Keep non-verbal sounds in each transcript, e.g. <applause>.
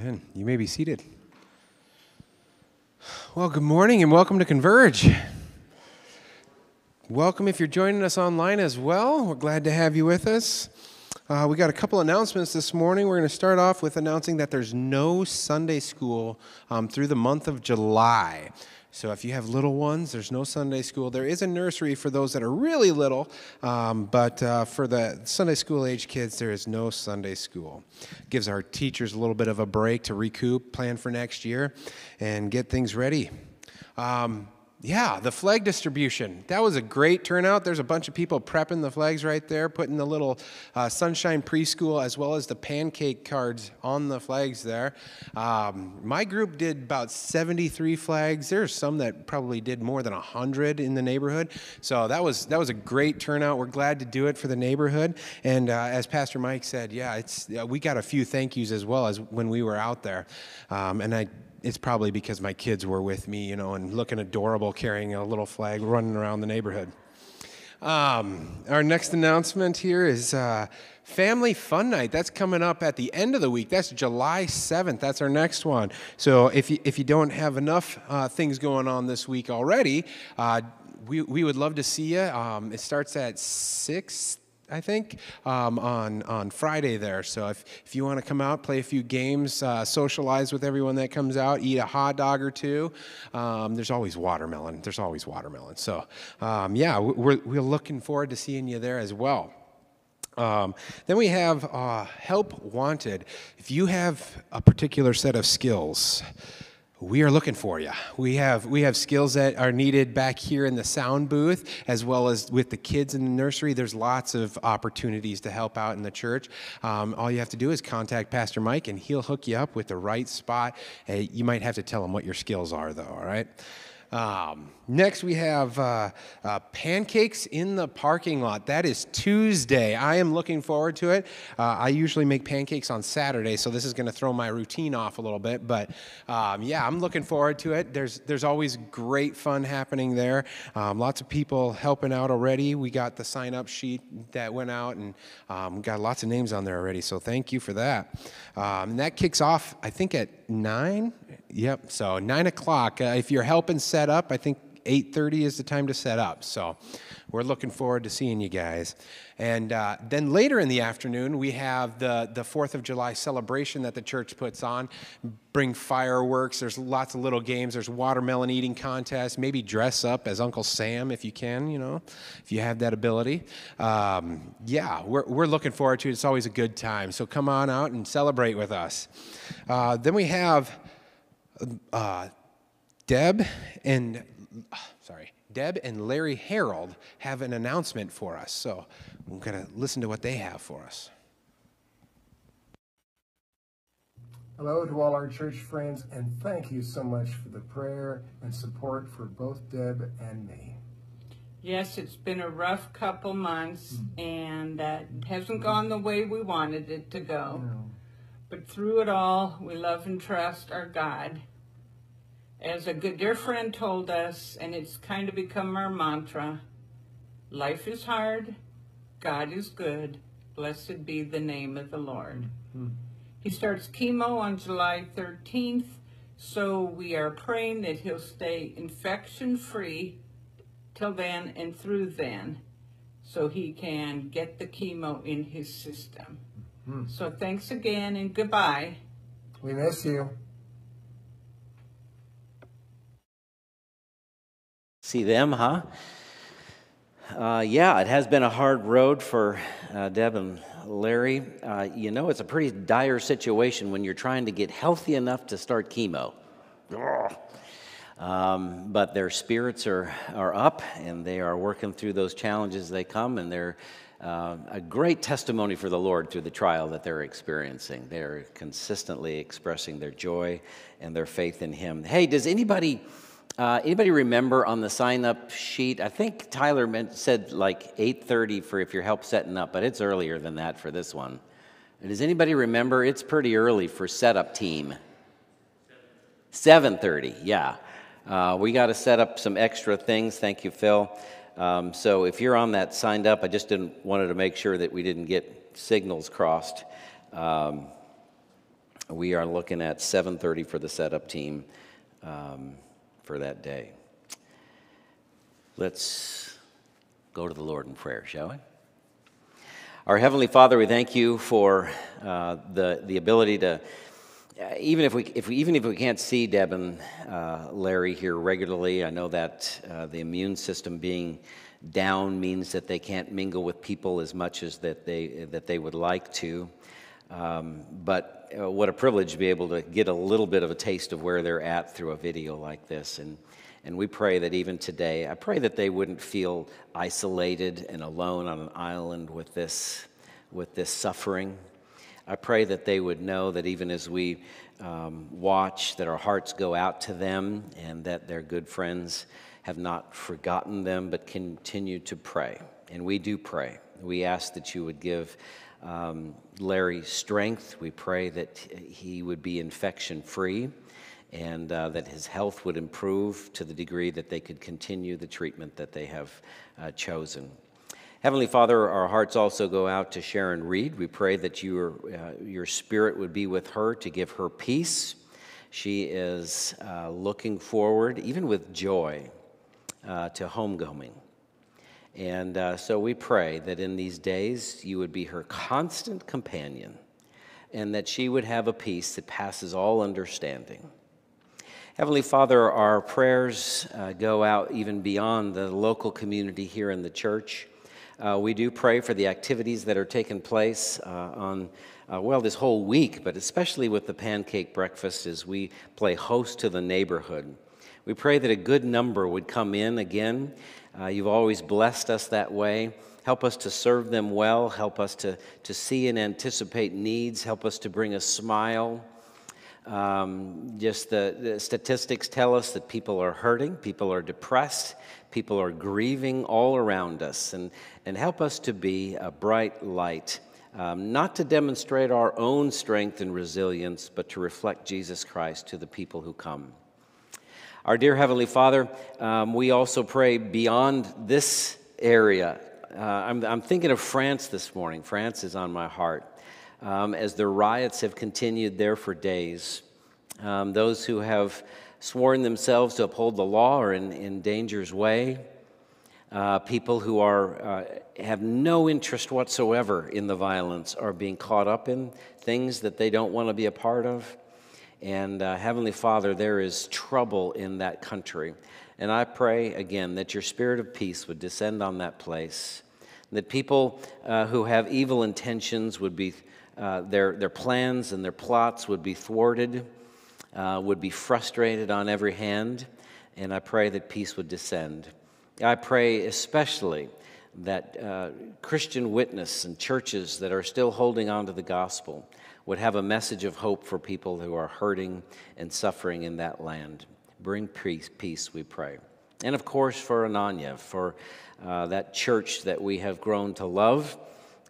Amen. You may be seated. Well, good morning and welcome to Converge. Welcome if you're joining us online as well. We're glad to have you with us. Uh, we got a couple announcements this morning. We're going to start off with announcing that there's no Sunday school um, through the month of July. So if you have little ones, there's no Sunday school. There is a nursery for those that are really little, um, but uh, for the Sunday school age kids, there is no Sunday school. Gives our teachers a little bit of a break to recoup, plan for next year, and get things ready. Um, yeah, the flag distribution. That was a great turnout. There's a bunch of people prepping the flags right there, putting the little uh, Sunshine Preschool as well as the pancake cards on the flags there. Um, my group did about 73 flags. There's some that probably did more than 100 in the neighborhood. So that was that was a great turnout. We're glad to do it for the neighborhood. And uh, as Pastor Mike said, yeah, it's we got a few thank yous as well as when we were out there. Um, and I it's probably because my kids were with me, you know, and looking adorable carrying a little flag running around the neighborhood. Um, our next announcement here is uh, Family Fun Night. That's coming up at the end of the week. That's July 7th. That's our next one. So if you, if you don't have enough uh, things going on this week already, uh, we, we would love to see you. Um, it starts at 6 I think, um, on, on Friday there. So if, if you want to come out, play a few games, uh, socialize with everyone that comes out, eat a hot dog or two, um, there's always watermelon. There's always watermelon. So um, yeah, we're, we're looking forward to seeing you there as well. Um, then we have uh, Help Wanted. If you have a particular set of skills, we are looking for you. We have we have skills that are needed back here in the sound booth, as well as with the kids in the nursery. There's lots of opportunities to help out in the church. Um, all you have to do is contact Pastor Mike, and he'll hook you up with the right spot. Hey, you might have to tell him what your skills are, though. All right. Um, next, we have uh, uh, pancakes in the parking lot. That is Tuesday. I am looking forward to it. Uh, I usually make pancakes on Saturday, so this is going to throw my routine off a little bit. But um, yeah, I'm looking forward to it. There's there's always great fun happening there. Um, lots of people helping out already. We got the sign up sheet that went out, and um, got lots of names on there already. So thank you for that. Um, and that kicks off, I think, at nine. Yep. So nine o'clock. Uh, if you're helping set up, I think 8.30 is the time to set up. So we're looking forward to seeing you guys. And uh, then later in the afternoon, we have the, the 4th of July celebration that the church puts on. Bring fireworks. There's lots of little games. There's watermelon eating contests. Maybe dress up as Uncle Sam if you can, you know, if you have that ability. Um, yeah, we're, we're looking forward to it. It's always a good time. So come on out and celebrate with us. Uh, then we have uh, Deb and sorry, Deb and Larry Harold have an announcement for us. So we're going to listen to what they have for us. Hello to all our church friends, and thank you so much for the prayer and support for both Deb and me. Yes, it's been a rough couple months, mm. and uh, it hasn't gone the way we wanted it to go. No. But through it all, we love and trust our God. As a good dear friend told us, and it's kind of become our mantra, life is hard, God is good, blessed be the name of the Lord. Mm-hmm. He starts chemo on July 13th, so we are praying that he'll stay infection free till then and through then so he can get the chemo in his system. Mm-hmm. So thanks again and goodbye. We miss you. See them, huh? Uh, yeah, it has been a hard road for uh, Deb and Larry. Uh, you know, it's a pretty dire situation when you're trying to get healthy enough to start chemo. Um, but their spirits are, are up and they are working through those challenges they come, and they're uh, a great testimony for the Lord through the trial that they're experiencing. They're consistently expressing their joy and their faith in Him. Hey, does anybody uh, anybody remember on the sign up sheet? I think Tyler meant, said like 8:30 for if you're help setting up, but it's earlier than that for this one. Does anybody remember? It's pretty early for setup team. 7:30. Yeah, uh, we got to set up some extra things. Thank you, Phil. Um, so if you're on that signed up, I just didn't wanted to make sure that we didn't get signals crossed. Um, we are looking at 7.30 for the setup team um, for that day. Let's go to the Lord in prayer, shall we? Our Heavenly Father, we thank you for uh, the, the ability to, uh, even if we, if we, even if we can't see Deb and uh, Larry here regularly, I know that uh, the immune system being down means that they can't mingle with people as much as that they, that they would like to. Um, but uh, what a privilege to be able to get a little bit of a taste of where they're at through a video like this. And and we pray that even today, I pray that they wouldn't feel isolated and alone on an island with this, with this suffering. I pray that they would know that even as we um, watch, that our hearts go out to them and that their good friends have not forgotten them, but continue to pray. And we do pray. We ask that you would give um, Larry strength. We pray that he would be infection free and uh, that his health would improve to the degree that they could continue the treatment that they have uh, chosen. Heavenly Father, our hearts also go out to Sharon Reed. We pray that your, uh, your spirit would be with her to give her peace. She is uh, looking forward, even with joy, uh, to homecoming. And uh, so we pray that in these days you would be her constant companion and that she would have a peace that passes all understanding. Heavenly Father, our prayers uh, go out even beyond the local community here in the church. Uh, we do pray for the activities that are taking place uh, on, uh, well, this whole week, but especially with the pancake breakfast as we play host to the neighborhood. We pray that a good number would come in again. Uh, you've always blessed us that way. Help us to serve them well. Help us to, to see and anticipate needs. Help us to bring a smile. Um, just the, the, statistics tell us that people are hurting, people are depressed, people are grieving all around us, and, and help us to be a bright light, um, not to demonstrate our own strength and resilience, but to reflect Jesus Christ to the people who come. Our dear Heavenly Father, um, we also pray beyond this area. Uh, I'm, I'm thinking of France this morning. France is on my heart um, as the riots have continued there for days. Um, those who have sworn themselves to uphold the law are in, in danger's way. Uh, people who are, uh, have no interest whatsoever in the violence are being caught up in things that they don't want to be a part of. And uh, Heavenly Father, there is trouble in that country. And I pray again that your spirit of peace would descend on that place, that people uh, who have evil intentions would be uh, their, their plans and their plots would be thwarted, uh, would be frustrated on every hand, and I pray that peace would descend. I pray especially that uh, Christian witness and churches that are still holding on to the gospel would have a message of hope for people who are hurting and suffering in that land. Bring peace, peace we pray. And of course, for Ananya, for uh, that church that we have grown to love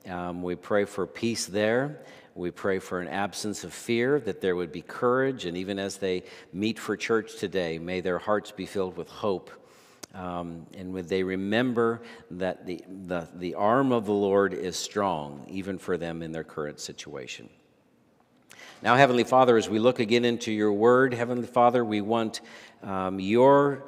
um, we pray for peace there. We pray for an absence of fear, that there would be courage, and even as they meet for church today, may their hearts be filled with hope. Um, and would they remember that the, the, the arm of the Lord is strong, even for them in their current situation. Now, Heavenly Father, as we look again into your word, Heavenly Father, we want um, your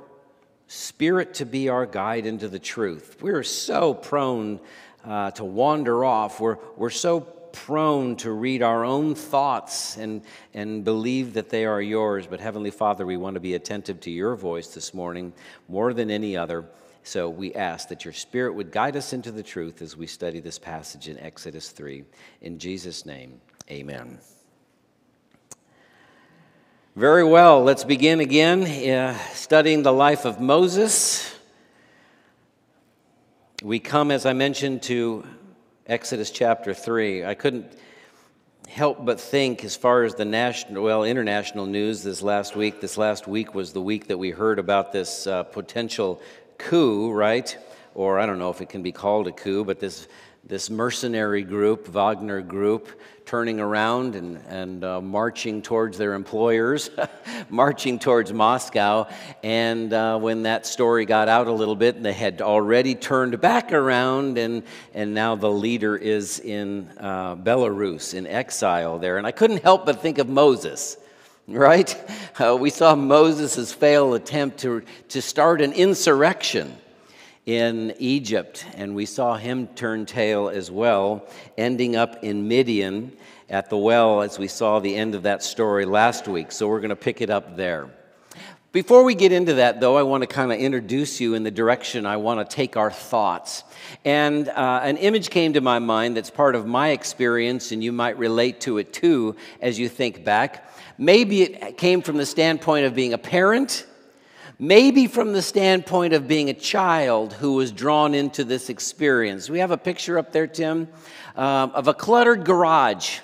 spirit to be our guide into the truth. We're so prone uh, to wander off. We're, we're so prone to read our own thoughts and, and believe that they are yours. But Heavenly Father, we want to be attentive to your voice this morning more than any other. So we ask that your Spirit would guide us into the truth as we study this passage in Exodus 3. In Jesus' name, amen. Very well, let's begin again uh, studying the life of Moses. We come, as I mentioned, to Exodus chapter 3. I couldn't help but think, as far as the national, well, international news this last week, this last week was the week that we heard about this uh, potential coup, right? or I don't know if it can be called a coup, but this this mercenary group, Wagner group, turning around and, and uh, marching towards their employers, <laughs> marching towards Moscow. And uh, when that story got out a little bit, they had already turned back around, and, and now the leader is in uh, Belarus, in exile there. And I couldn't help but think of Moses right? <laughs> Uh, we saw Moses' failed attempt to, to start an insurrection in Egypt, and we saw him turn tail as well, ending up in Midian at the well as we saw the end of that story last week. So we're going to pick it up there. Before we get into that, though, I want to kind of introduce you in the direction I want to take our thoughts. And uh, an image came to my mind that's part of my experience, and you might relate to it too as you think back. Maybe it came from the standpoint of being a parent maybe from the standpoint of being a child who was drawn into this experience. We have a picture up there, Tim, uh, of a cluttered garage.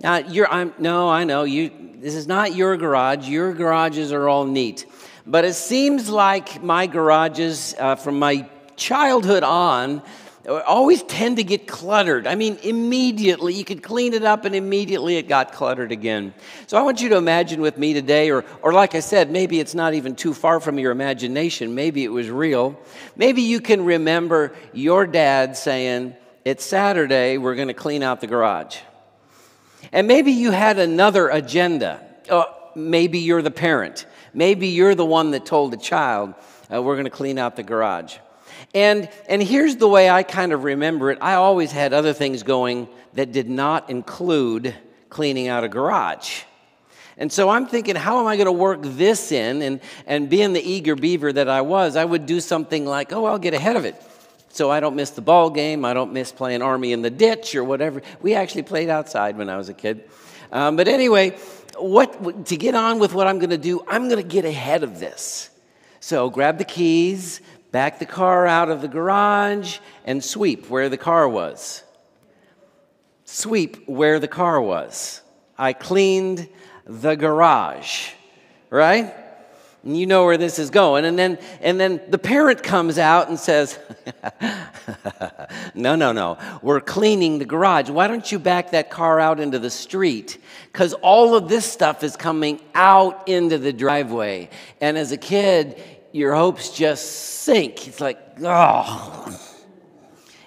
Now, you're, I'm, no, I know you. This is not your garage. Your garages are all neat, but it seems like my garages uh, from my childhood on always tend to get cluttered. I mean, immediately, you could clean it up and immediately it got cluttered again. So I want you to imagine with me today, or, or like I said, maybe it's not even too far from your imagination. Maybe it was real. Maybe you can remember your dad saying, It's Saturday, we're going to clean out the garage. And maybe you had another agenda. Uh, maybe you're the parent. Maybe you're the one that told the child, uh, We're going to clean out the garage. And, and here's the way I kind of remember it I always had other things going that did not include cleaning out a garage. And so I'm thinking, how am I going to work this in? And, and being the eager beaver that I was, I would do something like, oh, I'll get ahead of it. So I don't miss the ball game. I don't miss playing Army in the ditch or whatever. We actually played outside when I was a kid. Um, but anyway, what, to get on with what I'm going to do, I'm going to get ahead of this. So grab the keys, back the car out of the garage, and sweep where the car was. Sweep where the car was. I cleaned the garage, right? And you know where this is going. And then, and then the parent comes out and says, <laughs> No, no, no. We're cleaning the garage. Why don't you back that car out into the street? Because all of this stuff is coming out into the driveway. And as a kid, your hopes just sink. It's like, oh,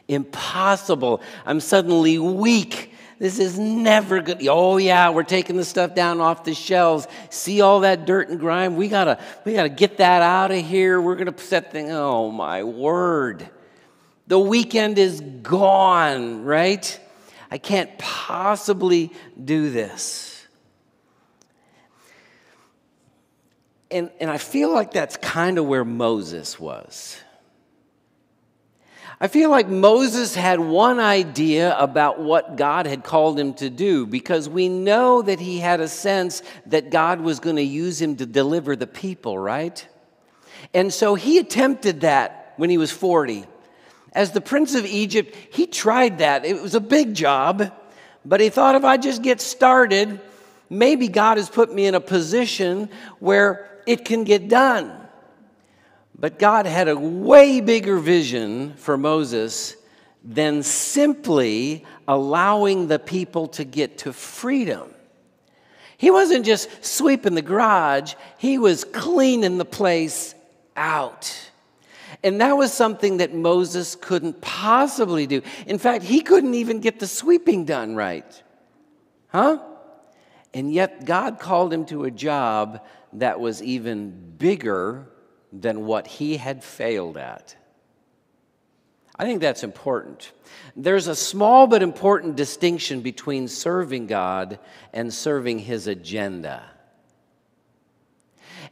impossible. I'm suddenly weak. This is never good. Oh yeah, we're taking the stuff down off the shelves. See all that dirt and grime? We gotta, we gotta get that out of here. We're gonna set things. Oh my word. The weekend is gone, right? I can't possibly do this. And, and I feel like that's kind of where Moses was. I feel like Moses had one idea about what God had called him to do because we know that he had a sense that God was going to use him to deliver the people, right? And so he attempted that when he was 40. As the prince of Egypt, he tried that. It was a big job, but he thought if I just get started, maybe God has put me in a position where it can get done. But God had a way bigger vision for Moses than simply allowing the people to get to freedom. He wasn't just sweeping the garage, he was cleaning the place out. And that was something that Moses couldn't possibly do. In fact, he couldn't even get the sweeping done right. Huh? And yet, God called him to a job that was even bigger than what he had failed at. I think that's important. There's a small but important distinction between serving God and serving his agenda.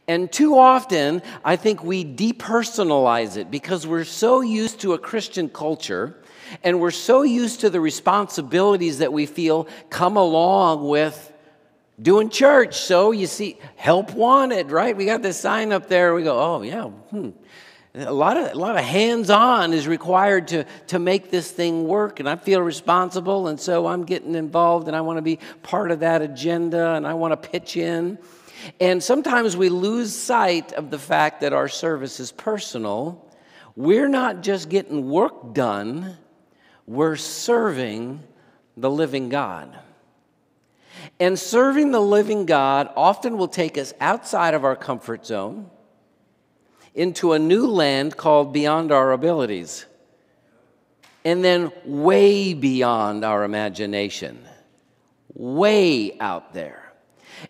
And too often, I think we depersonalize it because we're so used to a Christian culture and we're so used to the responsibilities that we feel come along with doing church. So you see, help wanted, right? We got this sign up there. We go, oh, yeah. Hmm. A lot of, a lot of hands on is required to, to make this thing work, and I feel responsible, and so I'm getting involved, and I want to be part of that agenda, and I want to pitch in. And sometimes we lose sight of the fact that our service is personal we're not just getting work done, we're serving the living God. And serving the living God often will take us outside of our comfort zone into a new land called beyond our abilities, and then way beyond our imagination, way out there.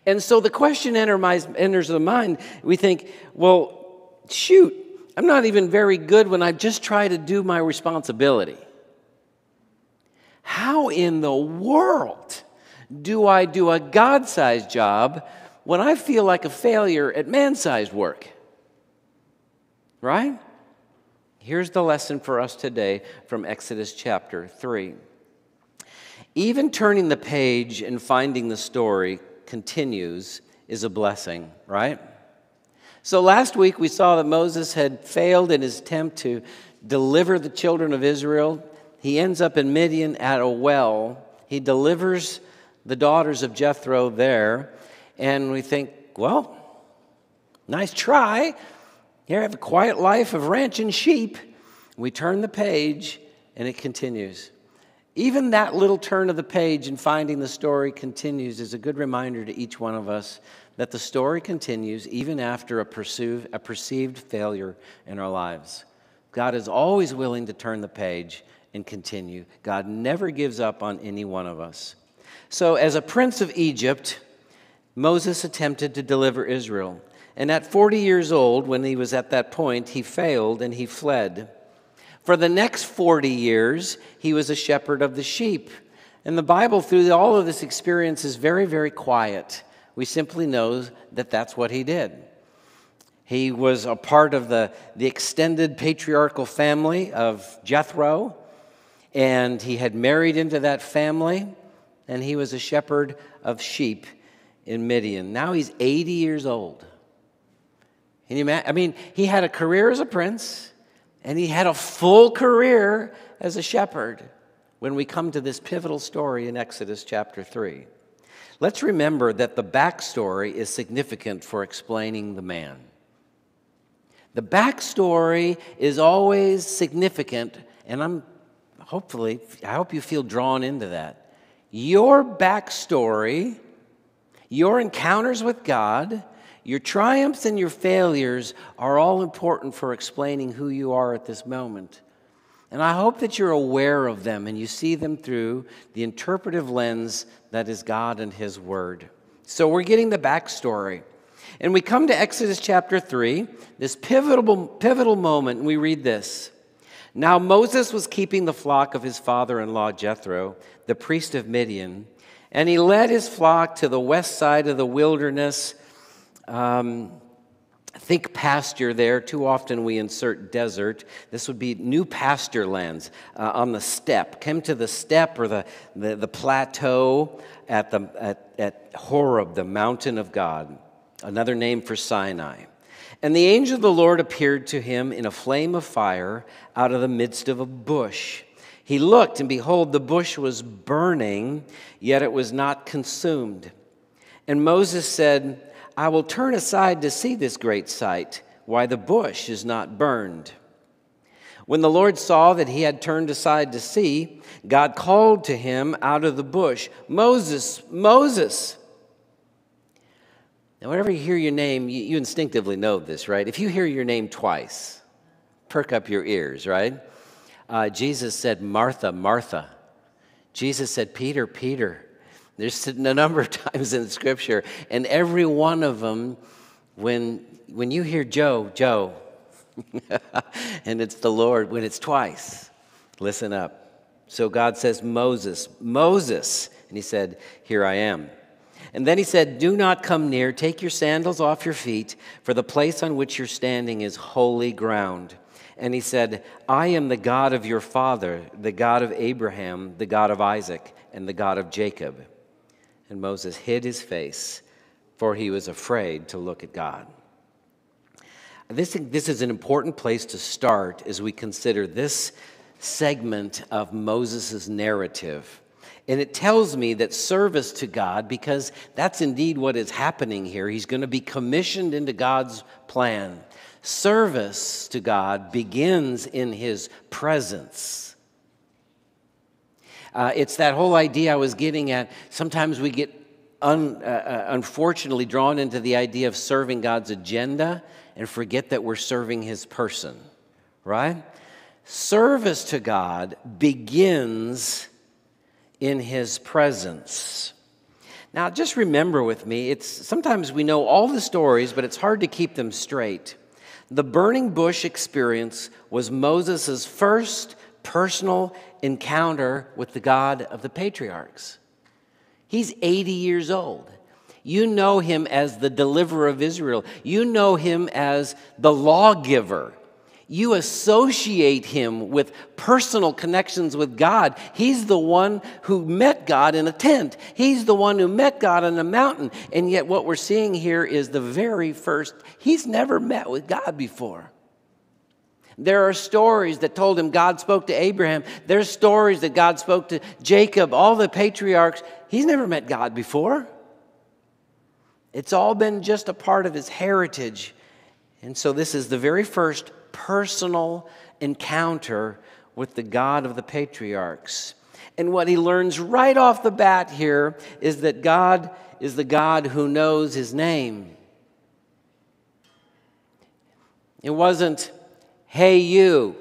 And so the question enters the mind. We think, well, shoot, I'm not even very good when I just try to do my responsibility. How in the world do I do a God sized job when I feel like a failure at man sized work? Right? Here's the lesson for us today from Exodus chapter 3. Even turning the page and finding the story continues is a blessing, right? So last week we saw that Moses had failed in his attempt to deliver the children of Israel. He ends up in Midian at a well. He delivers the daughters of Jethro there, and we think, well, nice try. Here, have a quiet life of ranching sheep. We turn the page, and it continues. Even that little turn of the page and finding the story continues is a good reminder to each one of us that the story continues even after a perceived, a perceived failure in our lives. God is always willing to turn the page and continue. God never gives up on any one of us. So, as a prince of Egypt, Moses attempted to deliver Israel. And at 40 years old, when he was at that point, he failed and he fled. For the next 40 years, he was a shepherd of the sheep. And the Bible, through all of this experience, is very, very quiet. We simply know that that's what he did. He was a part of the, the extended patriarchal family of Jethro, and he had married into that family, and he was a shepherd of sheep in Midian. Now he's 80 years old. Can you imagine? I mean, he had a career as a prince, and he had a full career as a shepherd when we come to this pivotal story in Exodus chapter 3. Let's remember that the backstory is significant for explaining the man. The backstory is always significant, and I'm hopefully, I hope you feel drawn into that. Your backstory, your encounters with God, your triumphs and your failures are all important for explaining who you are at this moment. And I hope that you're aware of them and you see them through the interpretive lens that is God and His Word. So we're getting the backstory. And we come to Exodus chapter 3, this pivotal, pivotal moment, and we read this. Now Moses was keeping the flock of his father in law Jethro, the priest of Midian, and he led his flock to the west side of the wilderness um, think pasture there. Too often we insert desert. This would be new pasture lands uh, on the steppe. Came to the steppe or the, the, the plateau at, the, at, at Horeb, the mountain of God, another name for Sinai. And the angel of the Lord appeared to him in a flame of fire out of the midst of a bush. He looked, and behold, the bush was burning, yet it was not consumed. And Moses said, I will turn aside to see this great sight, why the bush is not burned. When the Lord saw that he had turned aside to see, God called to him out of the bush, Moses, Moses. Now, whenever you hear your name, you, you instinctively know this, right? If you hear your name twice, perk up your ears, right? Uh, Jesus said, Martha, Martha. Jesus said, Peter, Peter. There's <laughs> a number of times in Scripture, and every one of them, when, when you hear Joe, Joe, <laughs> and it's the Lord, when it's twice, listen up. So God says, Moses, Moses. And he said, Here I am. And then he said, Do not come near. Take your sandals off your feet, for the place on which you're standing is holy ground. And he said, I am the God of your father, the God of Abraham, the God of Isaac, and the God of Jacob. And Moses hid his face, for he was afraid to look at God. This, this is an important place to start as we consider this segment of Moses' narrative. And it tells me that service to God, because that's indeed what is happening here, he's going to be commissioned into God's plan. Service to God begins in His presence. Uh, it's that whole idea I was getting at. Sometimes we get un, uh, uh, unfortunately drawn into the idea of serving God's agenda and forget that we're serving His person, right? Service to God begins in His presence. Now, just remember with me, it's sometimes we know all the stories, but it's hard to keep them straight. The burning bush experience was Moses' first personal encounter with the God of the patriarchs. He's 80 years old. You know him as the deliverer of Israel. You know him as the lawgiver. You associate him with personal connections with God. He's the one who met God in a tent. He's the one who met God on a mountain. And yet, what we're seeing here is the very first, he's never met with God before. There are stories that told him God spoke to Abraham. There's stories that God spoke to Jacob, all the patriarchs. He's never met God before. It's all been just a part of his heritage. And so, this is the very first personal encounter with the God of the patriarchs. And what he learns right off the bat here is that God is the God who knows his name. It wasn't, hey, you,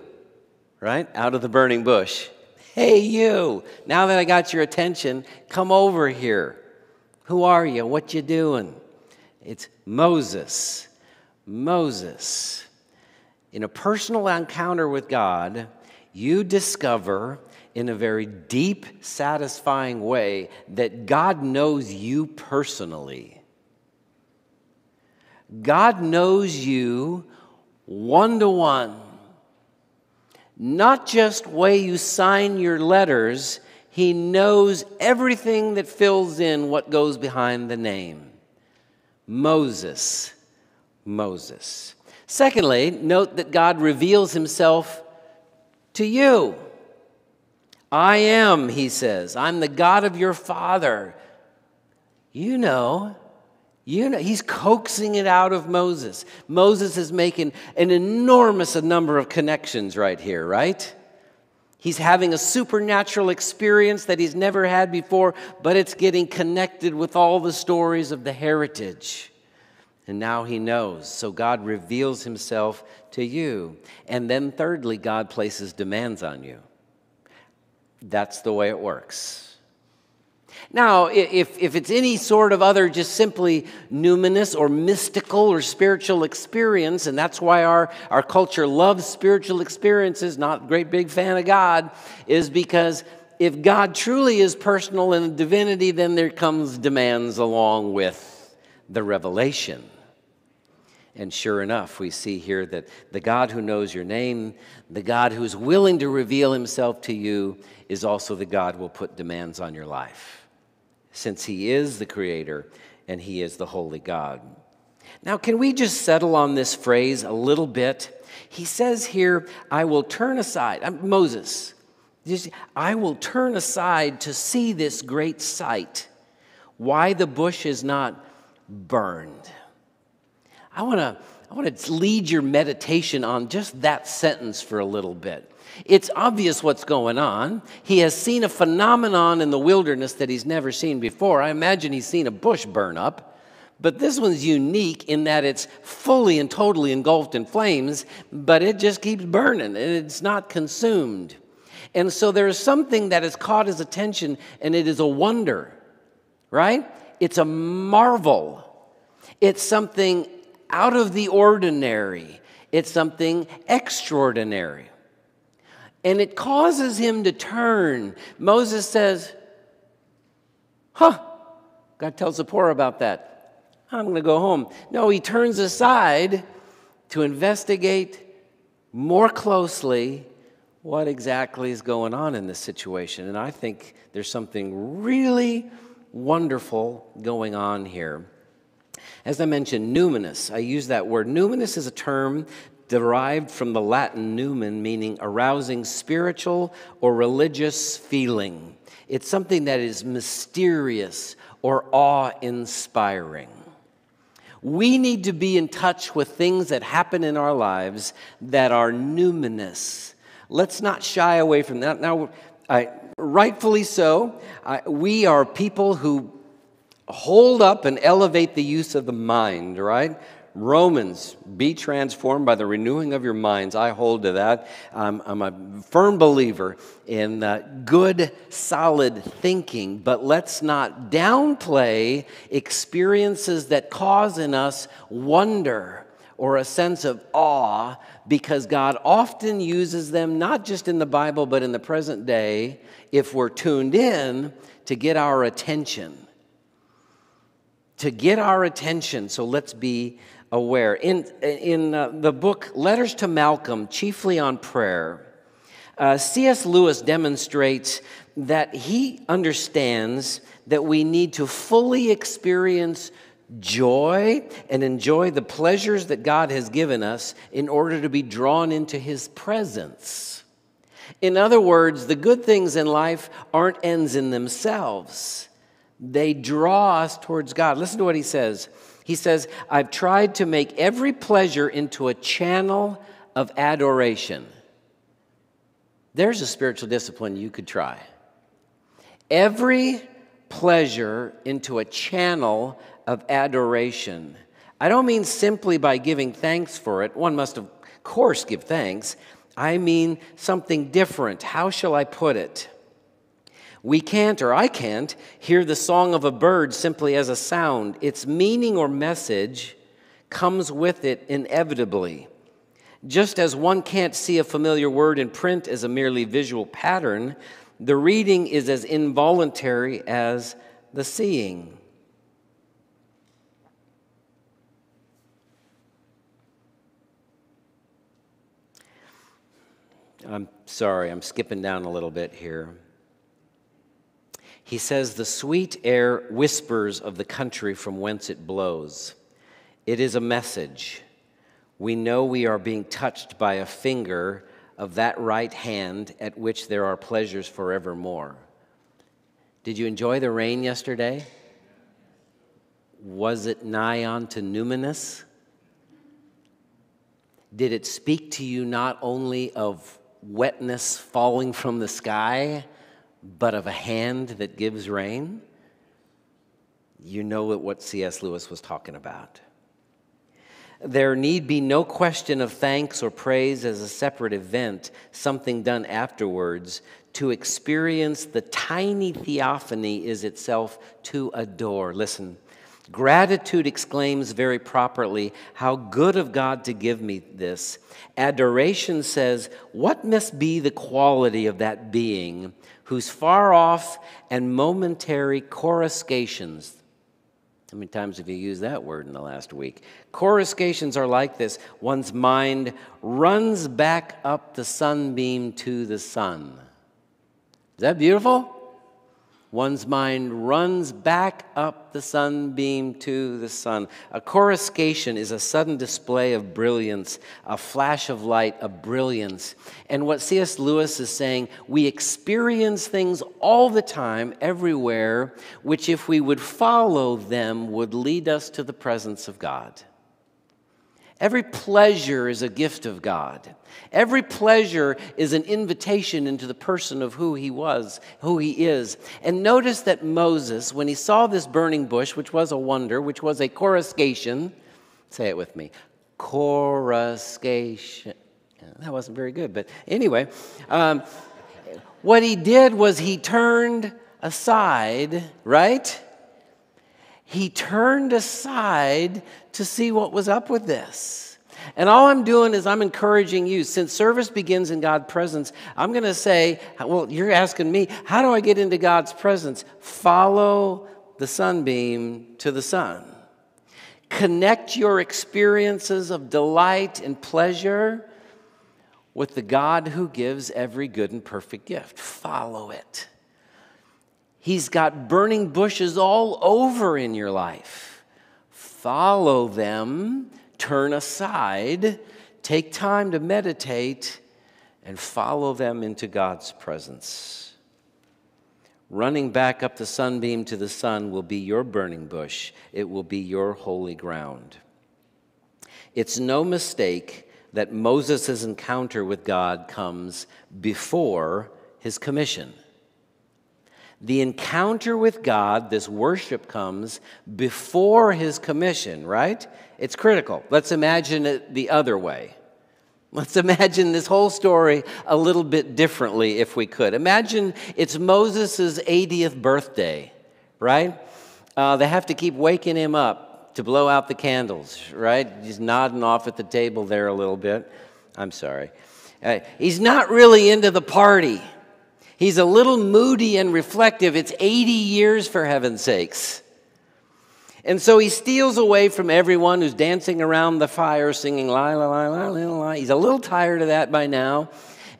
right? Out of the burning bush. Hey, you, now that I got your attention, come over here. Who are you? What you doing? It's Moses. Moses. In a personal encounter with God, you discover in a very deep, satisfying way that God knows you personally. God knows you one to one. Not just way you sign your letters, He knows everything that fills in what goes behind the name. Moses, Moses. Secondly, note that God reveals himself to you. I am, he says, I'm the God of your father. You know, you know, he's coaxing it out of Moses. Moses is making an enormous number of connections right here, right? He's having a supernatural experience that he's never had before, but it's getting connected with all the stories of the heritage and now he knows. So God reveals himself to you. And then, thirdly, God places demands on you. That's the way it works. Now, if, if it's any sort of other just simply numinous or mystical or spiritual experience, and that's why our, our culture loves spiritual experiences, not great big fan of God, is because if God truly is personal in divinity, then there comes demands along with the revelation. And sure enough, we see here that the God who knows your name, the God who's willing to reveal himself to you, is also the God who will put demands on your life, since he is the creator and he is the holy God. Now, can we just settle on this phrase a little bit? He says here, I will turn aside. I'm, Moses, I will turn aside to see this great sight, why the bush is not burned. I want to I want to lead your meditation on just that sentence for a little bit. It's obvious what's going on. He has seen a phenomenon in the wilderness that he's never seen before. I imagine he's seen a bush burn up, but this one's unique in that it's fully and totally engulfed in flames, but it just keeps burning and it's not consumed. And so there is something that has caught his attention, and it is a wonder, right? It's a marvel. It's something out of the ordinary, it's something extraordinary. And it causes him to turn. Moses says, Huh, God tells Zipporah about that. I'm going to go home. No, he turns aside to investigate more closely what exactly is going on in this situation. And I think there's something really wonderful going on here. As I mentioned, numinous, I use that word. Numinous is a term derived from the Latin numen, meaning arousing spiritual or religious feeling. It's something that is mysterious or awe inspiring. We need to be in touch with things that happen in our lives that are numinous. Let's not shy away from that. Now, I, rightfully so, I, we are people who hold up and elevate the use of the mind, right? Romans, be transformed by the renewing of your minds. I hold to that. I'm, I'm a firm believer in uh, good, solid thinking, but let's not downplay experiences that cause in us wonder or a sense of awe because God often uses them, not just in the Bible, but in the present day, if we're tuned in to get our attention. To get our attention. So let's be aware. In, in uh, the book Letters to Malcolm, chiefly on prayer, uh, C.S. Lewis demonstrates that he understands that we need to fully experience joy and enjoy the pleasures that God has given us in order to be drawn into his presence. In other words, the good things in life aren't ends in themselves. They draw us towards God. Listen to what he says. He says, I've tried to make every pleasure into a channel of adoration. There's a spiritual discipline you could try. Every pleasure into a channel of adoration. I don't mean simply by giving thanks for it. One must, of course, give thanks. I mean something different. How shall I put it? We can't, or I can't, hear the song of a bird simply as a sound. Its meaning or message comes with it inevitably. Just as one can't see a familiar word in print as a merely visual pattern, the reading is as involuntary as the seeing. I'm sorry, I'm skipping down a little bit here. He says, The sweet air whispers of the country from whence it blows. It is a message. We know we are being touched by a finger of that right hand at which there are pleasures forevermore. Did you enjoy the rain yesterday? Was it nigh on to numinous? Did it speak to you not only of wetness falling from the sky? But of a hand that gives rain, you know what C.S. Lewis was talking about. There need be no question of thanks or praise as a separate event, something done afterwards. To experience the tiny theophany is itself to adore. Listen, Gratitude exclaims very properly, How good of God to give me this. Adoration says, What must be the quality of that being whose far off and momentary coruscations, how many times have you used that word in the last week? Coruscations are like this one's mind runs back up the sunbeam to the sun. Is that beautiful? One's mind runs back up the sunbeam to the sun. A coruscation is a sudden display of brilliance, a flash of light, a brilliance. And what C.S. Lewis is saying, we experience things all the time, everywhere, which, if we would follow them, would lead us to the presence of God. Every pleasure is a gift of God. Every pleasure is an invitation into the person of who he was, who he is. And notice that Moses, when he saw this burning bush, which was a wonder, which was a coruscation, say it with me coruscation. That wasn't very good, but anyway, um, what he did was he turned aside, right? He turned aside to see what was up with this. And all I'm doing is I'm encouraging you. Since service begins in God's presence, I'm going to say, well, you're asking me, how do I get into God's presence? Follow the sunbeam to the sun. Connect your experiences of delight and pleasure with the God who gives every good and perfect gift. Follow it. He's got burning bushes all over in your life follow them, turn aside, take time to meditate, and follow them into God's presence. running back up the sunbeam to the sun will be your burning bush, it will be your holy ground. It's no mistake that Moses' encounter with God comes before his commission. The encounter with God, this worship comes before his commission, right? It's critical. Let's imagine it the other way. Let's imagine this whole story a little bit differently if we could. Imagine it's Moses' 80th birthday, right? Uh, they have to keep waking him up to blow out the candles, right? He's nodding off at the table there a little bit. I'm sorry. Uh, he's not really into the party. He's a little moody and reflective. It's 80 years, for heaven's sakes. And so he steals away from everyone who's dancing around the fire singing la la la la la la. He's a little tired of that by now.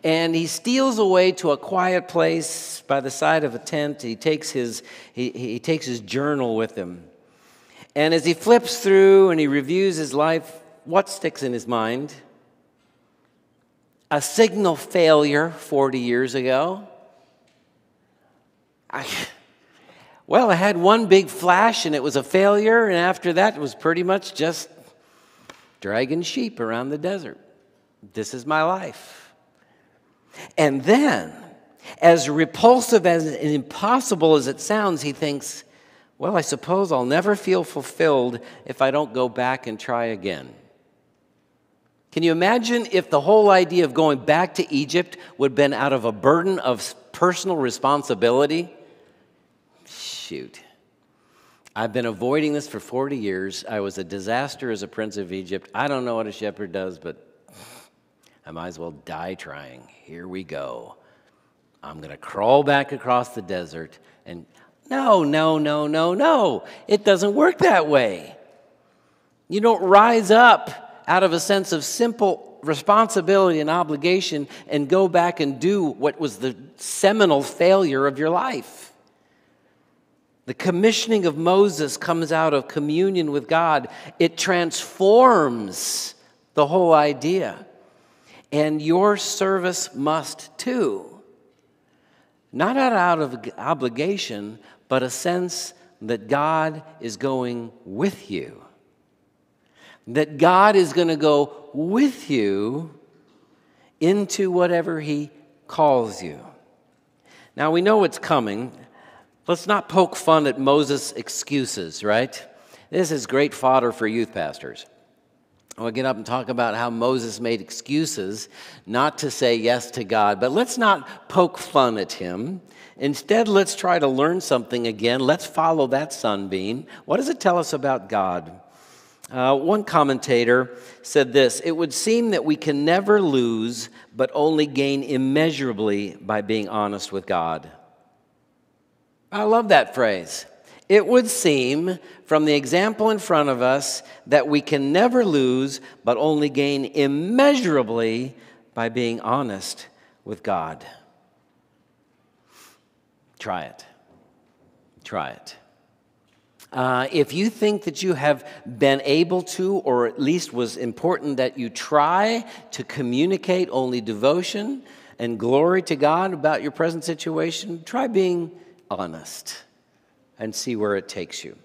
And he steals away to a quiet place by the side of a tent. He takes his, he, he takes his journal with him. And as he flips through and he reviews his life, what sticks in his mind? A signal failure 40 years ago I, well, I had one big flash and it was a failure, and after that, it was pretty much just dragging sheep around the desert. This is my life. And then, as repulsive as and impossible as it sounds, he thinks, well, I suppose I'll never feel fulfilled if I don't go back and try again. Can you imagine if the whole idea of going back to Egypt would have been out of a burden of personal responsibility? Shoot. I've been avoiding this for 40 years. I was a disaster as a prince of Egypt. I don't know what a shepherd does, but I might as well die trying. Here we go. I'm going to crawl back across the desert and no, no, no, no, no. It doesn't work that way. You don't rise up out of a sense of simple responsibility and obligation and go back and do what was the seminal failure of your life. The commissioning of Moses comes out of communion with God, it transforms the whole idea. And your service must too. Not out of obligation, but a sense that God is going with you. That God is going to go with you into whatever He calls you. Now we know it's coming. Let's not poke fun at Moses' excuses, right? This is great fodder for youth pastors. We'll get up and talk about how Moses made excuses not to say yes to God, but let's not poke fun at him. Instead, let's try to learn something again. Let's follow that sunbeam. What does it tell us about God? Uh, one commentator said this It would seem that we can never lose, but only gain immeasurably by being honest with God. I love that phrase. It would seem from the example in front of us that we can never lose, but only gain immeasurably by being honest with God. Try it. Try it. Uh, if you think that you have been able to, or at least was important that you try to communicate only devotion and glory to God about your present situation, try being honest and see where it takes you.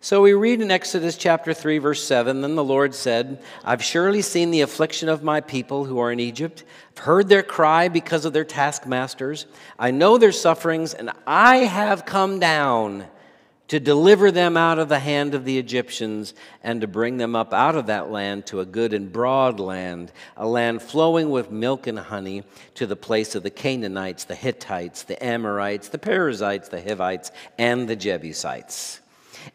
So we read in Exodus chapter 3, verse 7 Then the Lord said, I've surely seen the affliction of my people who are in Egypt. I've heard their cry because of their taskmasters. I know their sufferings, and I have come down to deliver them out of the hand of the Egyptians and to bring them up out of that land to a good and broad land, a land flowing with milk and honey, to the place of the Canaanites, the Hittites, the Amorites, the Perizzites, the Hivites, and the Jebusites.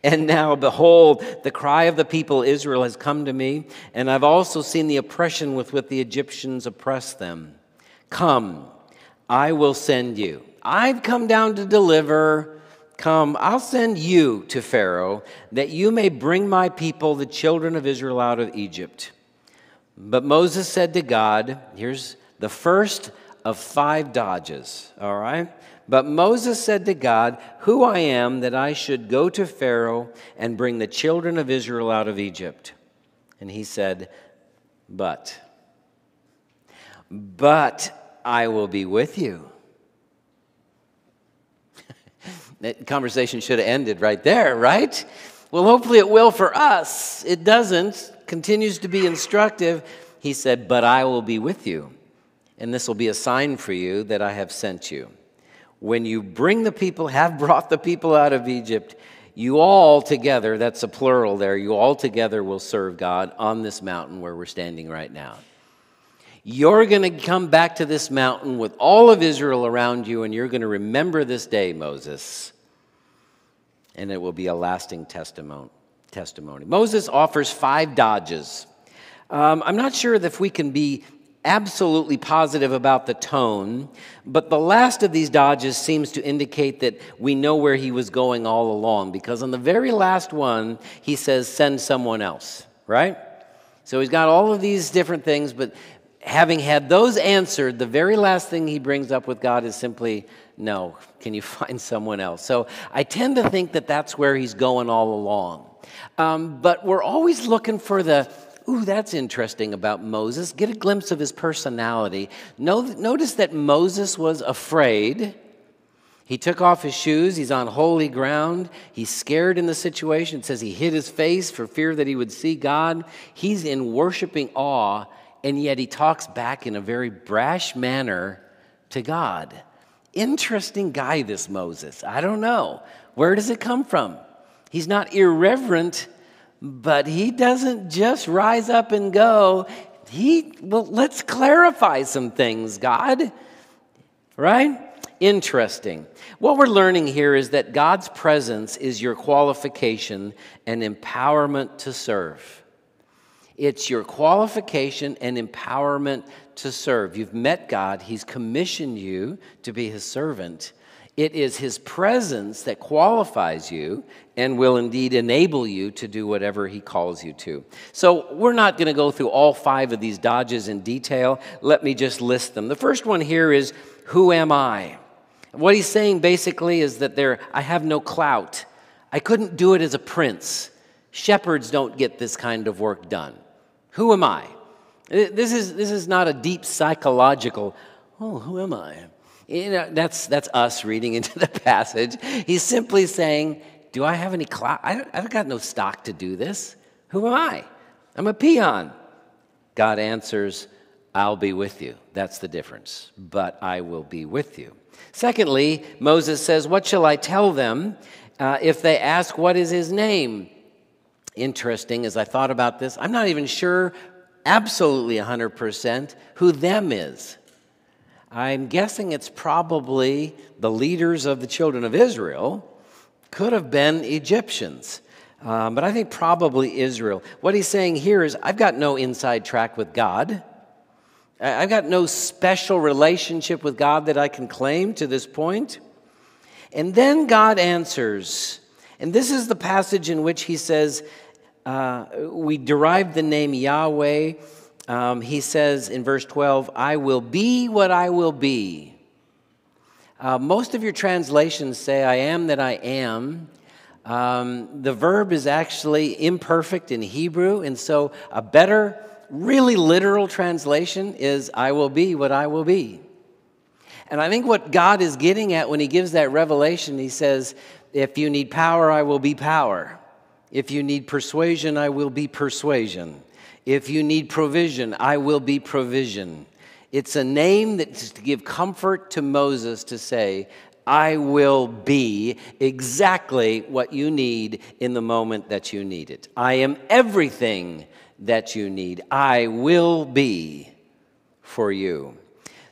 And now, behold, the cry of the people Israel has come to me, and I've also seen the oppression with which the Egyptians oppress them. Come, I will send you. I've come down to deliver Come, I'll send you to Pharaoh, that you may bring my people, the children of Israel, out of Egypt. But Moses said to God, here's the first of five dodges, all right? But Moses said to God, Who I am that I should go to Pharaoh and bring the children of Israel out of Egypt. And he said, But, but I will be with you That conversation should have ended right there, right? Well, hopefully it will for us. It doesn't, continues to be instructive. He said, But I will be with you, and this will be a sign for you that I have sent you. When you bring the people, have brought the people out of Egypt, you all together, that's a plural there, you all together will serve God on this mountain where we're standing right now. You're going to come back to this mountain with all of Israel around you, and you're going to remember this day, Moses. And it will be a lasting testimony. testimony. Moses offers five dodges. Um, I'm not sure if we can be absolutely positive about the tone, but the last of these dodges seems to indicate that we know where he was going all along, because on the very last one, he says, Send someone else, right? So he's got all of these different things, but having had those answered, the very last thing he brings up with God is simply, no, can you <laughs> find someone else? So I tend to think that that's where he's going all along. Um, but we're always looking for the, ooh, that's interesting about Moses. Get a glimpse of his personality. Notice that Moses was afraid. He took off his shoes. He's on holy ground. He's scared in the situation. It says he hid his face for fear that he would see God. He's in worshiping awe and yet he talks back in a very brash manner to God. Interesting guy, this Moses. I don't know. Where does it come from? He's not irreverent, but he doesn't just rise up and go. He, well, let's clarify some things, God. Right? Interesting. What we're learning here is that God's presence is your qualification and empowerment to serve. It's your qualification and empowerment to serve. You've met God, He's commissioned you to be His servant. It is His presence that qualifies you and will indeed enable you to do whatever He calls you to. So, we're not going to go through all five of these dodges in detail. Let me just list them. The first one here is Who am I? What he's saying basically is that there, I have no clout. I couldn't do it as a prince. Shepherds don't get this kind of work done. Who am I? This is, this is not a deep psychological, oh, who am I? You know, that's, that's us reading <laughs> into the passage. He's simply saying, Do I have any clout? I I've got no stock to do this. Who am I? I'm a peon. God answers, I'll be with you. That's the difference. But I will be with you. Secondly, Moses says, What shall I tell them uh, if they ask, What is his name? Interesting as I thought about this. I'm not even sure absolutely 100% who them is. I'm guessing it's probably the leaders of the children of Israel, could have been Egyptians. Um, but I think probably Israel. What he's saying here is I've got no inside track with God. I've got no special relationship with God that I can claim to this point. And then God answers. And this is the passage in which he says, uh, we derive the name Yahweh. Um, he says in verse 12, I will be what I will be. Uh, most of your translations say, I am that I am. Um, the verb is actually imperfect in Hebrew, and so a better, really literal translation is, I will be what I will be. And I think what God is getting at when He gives that revelation, He says, If you need power, I will be power. If you need persuasion, I will be persuasion. If you need provision, I will be provision. It's a name that's to give comfort to Moses to say, I will be exactly what you need in the moment that you need it. I am everything that you need. I will be for you.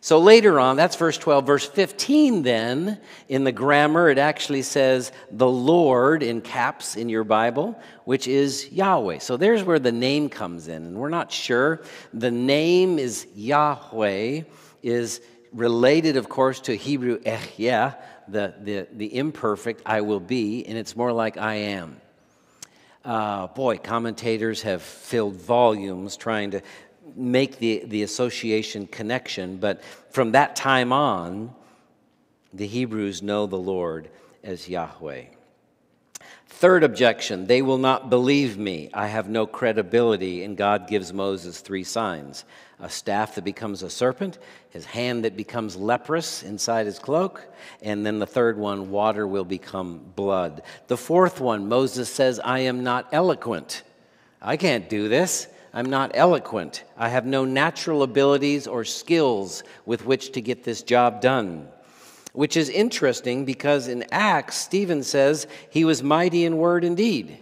So later on, that's verse 12. Verse 15, then, in the grammar, it actually says the Lord in caps in your Bible, which is Yahweh. So there's where the name comes in. And we're not sure. The name is Yahweh, is related, of course, to Hebrew Ehyeh, the, the, the imperfect I will be, and it's more like I am. Uh, boy, commentators have filled volumes trying to make the, the association connection, but from that time on, the Hebrews know the Lord as Yahweh. Third objection they will not believe me. I have no credibility. And God gives Moses three signs a staff that becomes a serpent, his hand that becomes leprous inside his cloak, and then the third one, water will become blood. The fourth one, Moses says, I am not eloquent. I can't do this. I'm not eloquent. I have no natural abilities or skills with which to get this job done. Which is interesting because in Acts, Stephen says he was mighty in word and deed.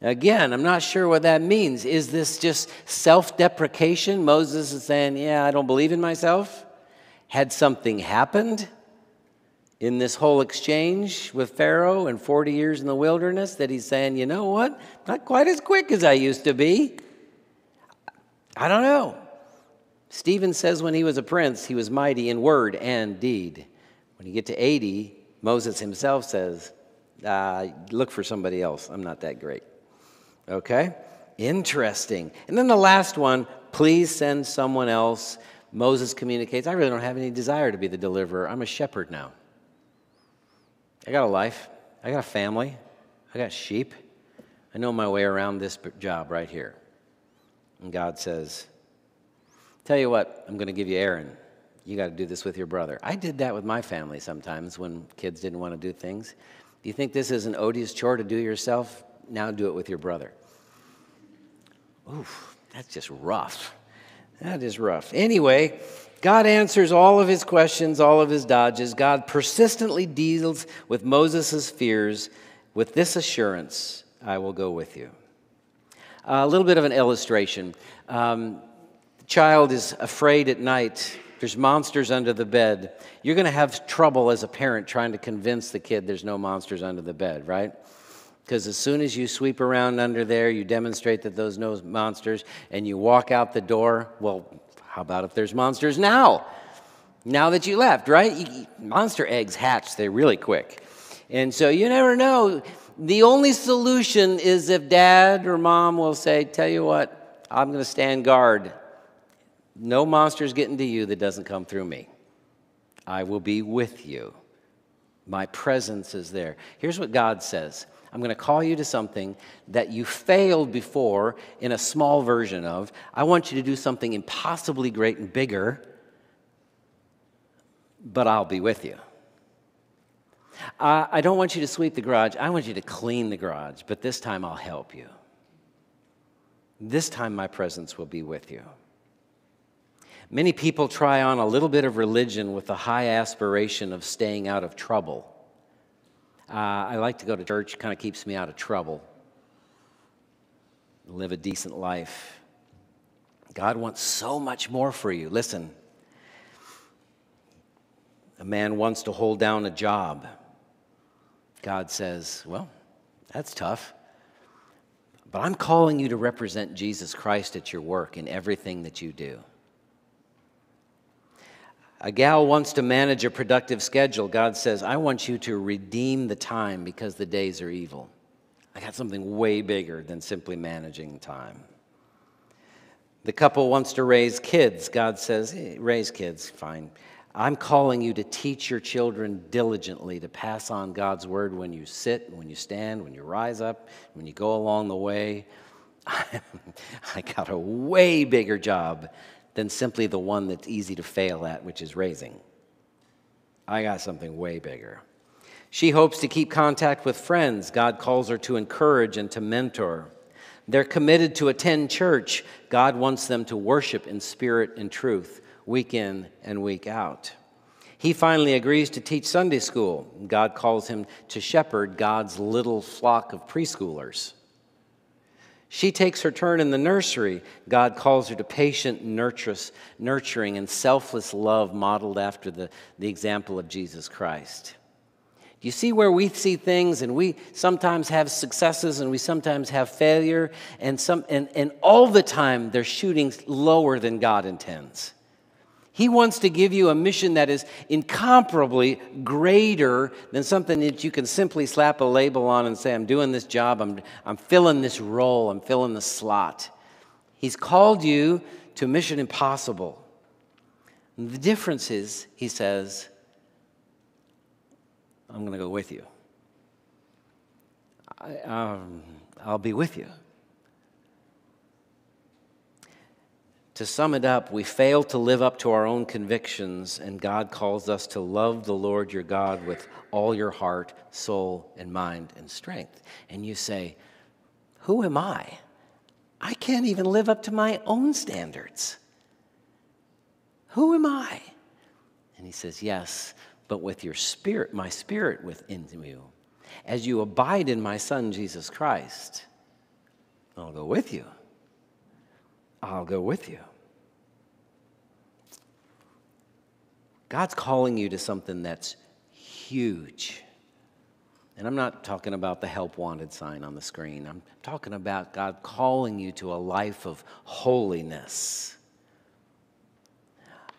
Again, I'm not sure what that means. Is this just self deprecation? Moses is saying, Yeah, I don't believe in myself. Had something happened in this whole exchange with Pharaoh and 40 years in the wilderness that he's saying, You know what? Not quite as quick as I used to be. I don't know. Stephen says when he was a prince, he was mighty in word and deed. When you get to 80, Moses himself says, uh, Look for somebody else. I'm not that great. Okay? Interesting. And then the last one please send someone else. Moses communicates, I really don't have any desire to be the deliverer. I'm a shepherd now. I got a life, I got a family, I got sheep. I know my way around this job right here. And God says, Tell you what, I'm going to give you Aaron. You got to do this with your brother. I did that with my family sometimes when kids didn't want to do things. Do you think this is an odious chore to do yourself? Now do it with your brother. Oof, that's just rough. That is rough. Anyway, God answers all of his questions, all of his dodges. God persistently deals with Moses' fears with this assurance I will go with you. Uh, a little bit of an illustration. Um, the child is afraid at night. There's monsters under the bed. You're going to have trouble as a parent trying to convince the kid there's no monsters under the bed, right? Because as soon as you sweep around under there, you demonstrate that those no monsters, and you walk out the door, well, how about if there's monsters now? Now that you left, right? Monster eggs hatch, they're really quick. And so you never know. The only solution is if dad or mom will say, Tell you what, I'm going to stand guard. No monster's getting to you that doesn't come through me. I will be with you. My presence is there. Here's what God says I'm going to call you to something that you failed before in a small version of. I want you to do something impossibly great and bigger, but I'll be with you. I don't want you to sweep the garage. I want you to clean the garage, but this time I'll help you. This time my presence will be with you. Many people try on a little bit of religion with the high aspiration of staying out of trouble. Uh, I like to go to church, kind of keeps me out of trouble. Live a decent life. God wants so much more for you. Listen, a man wants to hold down a job. God says, Well, that's tough. But I'm calling you to represent Jesus Christ at your work in everything that you do. A gal wants to manage a productive schedule. God says, I want you to redeem the time because the days are evil. I got something way bigger than simply managing time. The couple wants to raise kids. God says, hey, raise kids, fine. I'm calling you to teach your children diligently to pass on God's word when you sit, when you stand, when you rise up, when you go along the way. <laughs> I got a way bigger job than simply the one that's easy to fail at, which is raising. I got something way bigger. She hopes to keep contact with friends. God calls her to encourage and to mentor. They're committed to attend church. God wants them to worship in spirit and truth, week in and week out. He finally agrees to teach Sunday school. God calls him to shepherd God's little flock of preschoolers. She takes her turn in the nursery. God calls her to patient, nurturing, and selfless love modeled after the, the example of Jesus Christ. Do you see where we see things and we sometimes have successes and we sometimes have failure, and, some, and, and all the time they're shooting lower than God intends? He wants to give you a mission that is incomparably greater than something that you can simply slap a label on and say, I'm doing this job, I'm, I'm filling this role, I'm filling the slot. He's called you to a mission impossible. And the difference is, he says, I'm going to go with you. I, um, I'll be with you. To sum it up, we fail to live up to our own convictions, and God calls us to love the Lord your God with all your heart, soul, and mind and strength. And you say, Who am I? I can't even live up to my own standards. Who am I? And he says, Yes, but with your spirit, my spirit within you, as you abide in my Son, Jesus Christ, I'll go with you. I'll go with you. God's calling you to something that's huge. And I'm not talking about the help wanted sign on the screen. I'm talking about God calling you to a life of holiness,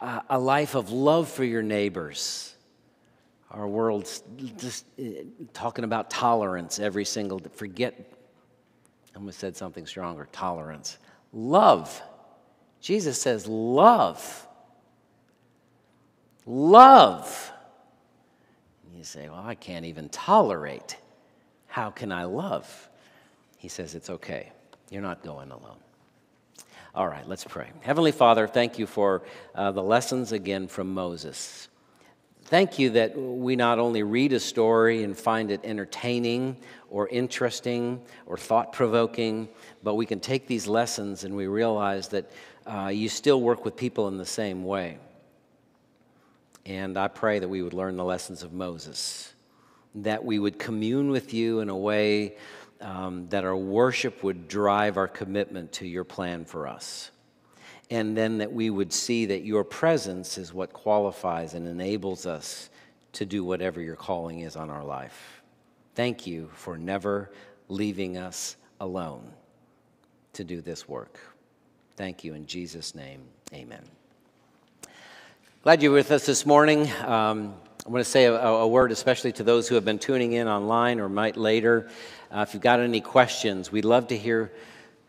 a life of love for your neighbors. Our world's just eh, talking about tolerance every single day. Forget, I almost said something stronger tolerance. Love. Jesus says, love. Love. You say, Well, I can't even tolerate. How can I love? He says, It's okay. You're not going alone. All right, let's pray. Heavenly Father, thank you for uh, the lessons again from Moses. Thank you that we not only read a story and find it entertaining or interesting or thought provoking, but we can take these lessons and we realize that uh, you still work with people in the same way. And I pray that we would learn the lessons of Moses, that we would commune with you in a way um, that our worship would drive our commitment to your plan for us. And then that we would see that your presence is what qualifies and enables us to do whatever your calling is on our life. Thank you for never leaving us alone to do this work. Thank you in Jesus' name. Amen. Glad you're with us this morning. Um, I want to say a, a, word, especially to those who have been tuning in online or might later. Uh, if you've got any questions, we'd love to hear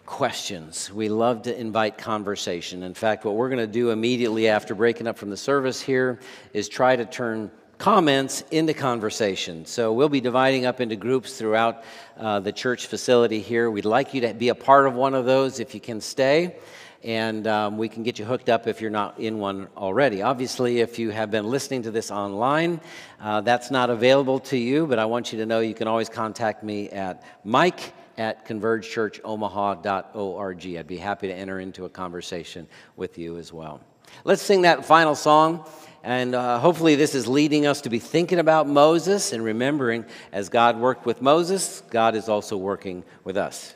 questions. We love to invite conversation. In fact, what we're going to do immediately after breaking up from the service here is try to turn comments into conversation. So we'll be dividing up into groups throughout uh, the church facility here. We'd like you to be a part of one of those if you can stay and um, we can get you hooked up if you're not in one already. Obviously, if you have been listening to this online, uh, that's not available to you, but I want you to know you can always contact me at mike at convergechurchomaha.org. I'd be happy to enter into a conversation with you as well. Let's sing that final song. And uh, hopefully, this is leading us to be thinking about Moses and remembering as God worked with Moses, God is also working with us.